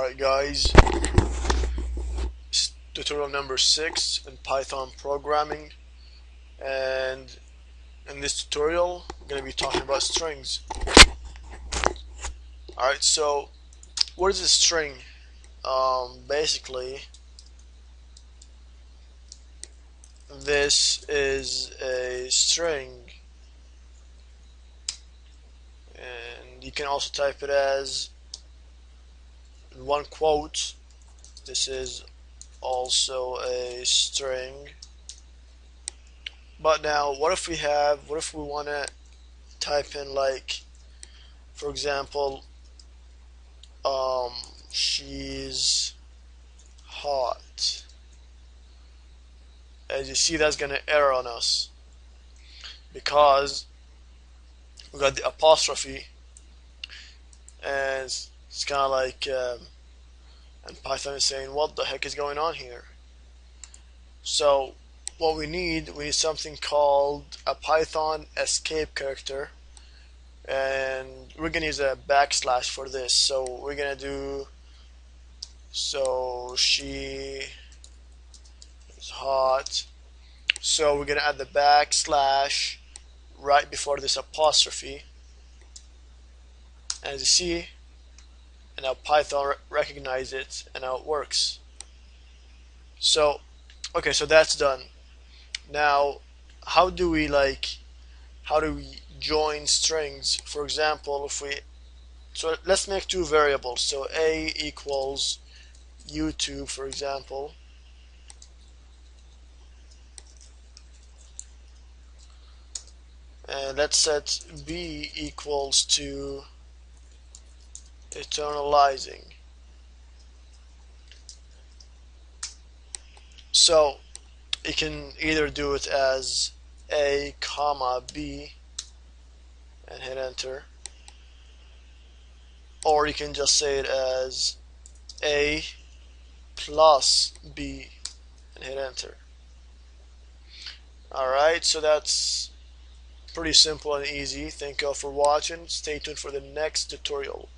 Alright guys, tutorial number 6 in Python programming and in this tutorial I'm going to be talking about strings. Alright, so what is a string? Um, basically this is a string and you can also type it as one quote. This is also a string. But now what if we have what if we want to type in like for example um, she's hot. As you see that's gonna error on us. Because we got the apostrophe. And it's kind of like um, and Python is saying what the heck is going on here? So what we need we need something called a Python escape character and we're gonna use a backslash for this. So we're gonna do so she is hot. So we're gonna add the backslash right before this apostrophe. As you see and now Python recognize it and how it works. So okay so that's done. Now how do we like how do we join strings? For example if we so let's make two variables. So a equals YouTube for example. And let's set b equals to eternalizing. So you can either do it as a comma b and hit enter or you can just say it as a plus b and hit enter. Alright so that's pretty simple and easy. Thank you all for watching. Stay tuned for the next tutorial